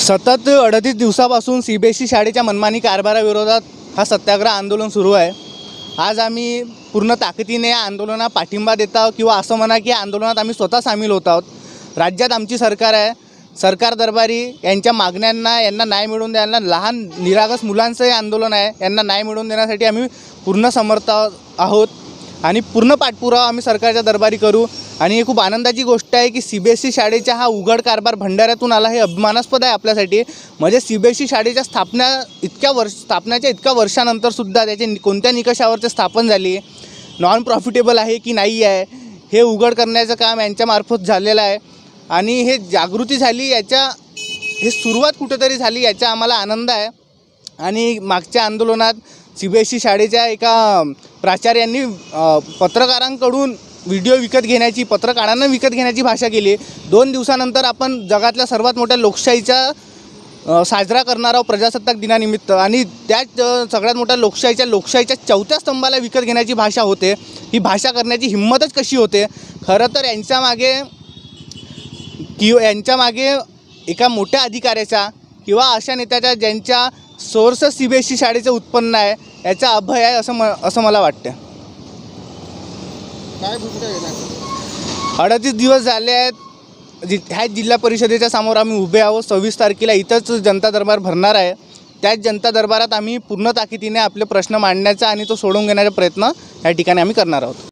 सतत अडतीस दिवसापासून सी बी एस ई शाळेच्या मनमानी कारभाराविरोधात हा सत्याग्रह आंदोलन सुरू आहे. आज आम्ही पूर्ण ताकदीने या आंदोलनात पाठिंबा देत आहोत किंवा असं म्हणा की आंदोलनात आम्ही स्वतः सामील होत आहोत. राज्यात आमची सरकार आहे. सरकार दरबारी यांच्या मागण्यांना यांना न्याय मिळवून द्यायला लहान निरागस मुलांचं हे आंदोलन आहे. यांना न्याय मिळवून देण्यासाठी आम्ही पूर्ण समर्थ आहोत. आणि पूर्ण पाठपुरावा आम्ही सरकारच्या दरबारी करू. आणि ही खूप आनंदाची गोष्ट आहे की सी बी एस ई शाळेचा हा उघड कारभार भंडाऱ्यातून आला हे अभिमानास्पद आहे आपल्यासाठी. म्हणजे सी बी एस ई शाळेच्या स्थापना इतक्या वर्ष स्थापनाच्या इतक्या वर्षानंतरसुद्धा त्याचे नि- कोणत्या निकषावरचे स्थापन झाली? नॉन प्रॉफिटेबल आहे की नाही आहे? हे उघड करण्याचं काम यांच्यामार्फत झालेलं आहे. आणि हे जागृती झाली याच्या हे सुरुवात कुठेतरी झाली याचा आम्हाला आनंद आहे. आणि मागच्या आंदोलनात सी बी एस ई शाळेच्या एका प्राचार्यांनी पत्रकारांकडून व्हिडिओ विकत घेण्याची पत्रकारांना विकत घेण्याची भाषा केली. दोन दिवसानंतर आपण जगातल्या सर्वात मोठ्या लोकशाहीचा साजरा करणार आहोत प्रजासत्ताक दिनानिमित्त. आणि त्याच सगळ्यात मोठ्या लोकशाहीच्या लोकशाहीच्या चौथ्या स्तंभाला विकत घेण्याची भाषा होते. ही भाषा करण्याची हिंमतच कशी होते? खरं तर यांच्यामागे कि यांच्यामागे एका मोठ्या अधिकाऱ्याचा किंवा अशा नेत्याच्या ज्यांच्या source C B S E शाळेचं उत्पन्न आहे याचा अभय आहे असं म असं मला वाटतं काय भूमिका घेणार? अडतीस दिवस झाले आहेत. जि ह्या जिल्हा परिषदेच्या समोर आम्ही उभे आहोत. सव्वीस तारखेला इथंच जनता दरबार भरणार आहे. त्याच जनता दरबारात आम्ही पूर्ण ताकदीने आपले प्रश्न मांडण्याचा आणि तो सोडवून घेण्याचा प्रयत्न या ठिकाणी आम्ही करणार आहोत.